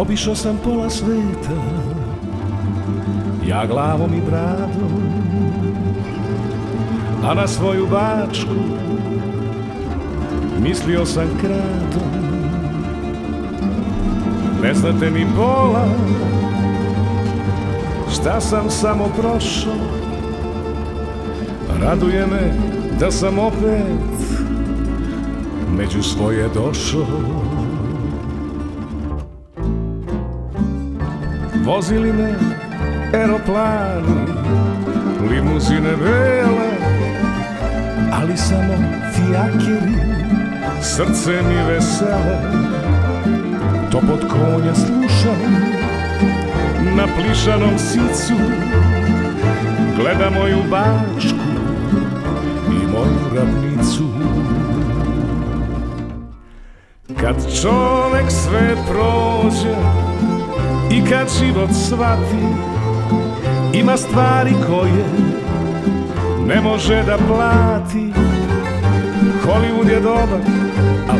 Obišao sam pola sveta. Ja glavom i bradom A na svoju bačku Mislio sam kratom Ne znate ni pola Šta sam samo prošao. Raduje me da sam opet Među svoje došao Vozili me aeroplani Limuzine bele Ali samo fijakeri Srce mi vesele. To pod konja slušam Na plišanom sicu Gleda moju bačku I moju ravnicu. Kad čovek sve prođe I kad život shvati Ima stvari koje Ne može da plati. Hollywood je dobar Al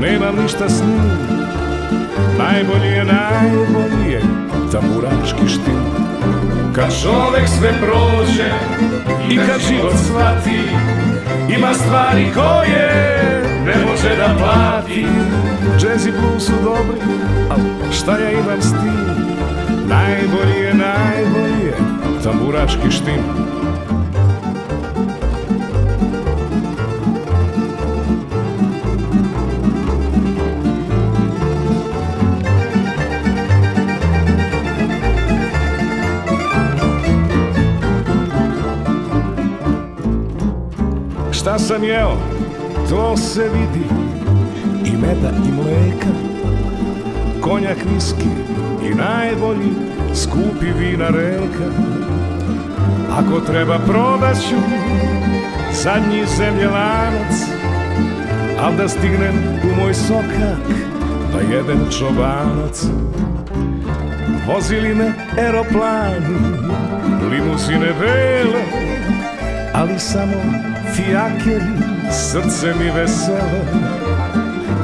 nemam ništa s njim. Najbolji je, najbolji je Tamburački štil. Kad čovek sve prođe I kad život shvati Ima stvari koje Ne može da plati Jazz i blues su dobri Al šta ja imam s tim? Najbolji je, najbolji je Tamburački štim. Šta sam jeo, to se vidi meda i mleka. Konjak, viski i najbolji Skupi vina reka. Ako treba probaću Zadnji zemljelac Al da stignem u moj sokak Da jedem čobanac. Vozili me aeroplani Limuzine bele Ali samo fijakeri Srce mi vesele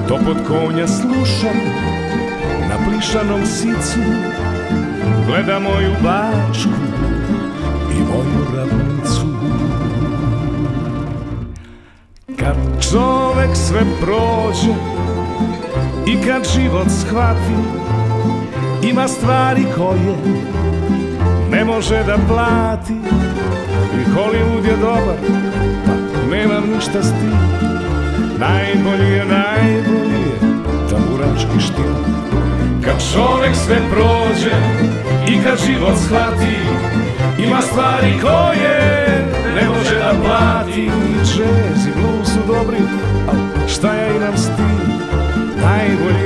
To pod konja slušam Na plišanom sicu. Gleda moju bačku I moju ravnicu. Kad čovek sve prođe I kad život shvati Ima stvari koje Ne može da plati. I Hollywood je dobar Tamburački štil. Kad čovek sve prođe I kad život shvati Ima stvari koje Ne može da plati. I jazz i blues su dobri Al šta ja imam s tim Najbolji je, najbolji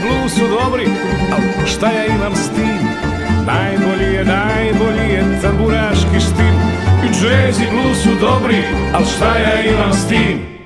blues su dobri, al šta ja imam s tim? Najbolji je, najbolji je tamburaški štil I jazz i blues su dobri, al šta ja imam s tim?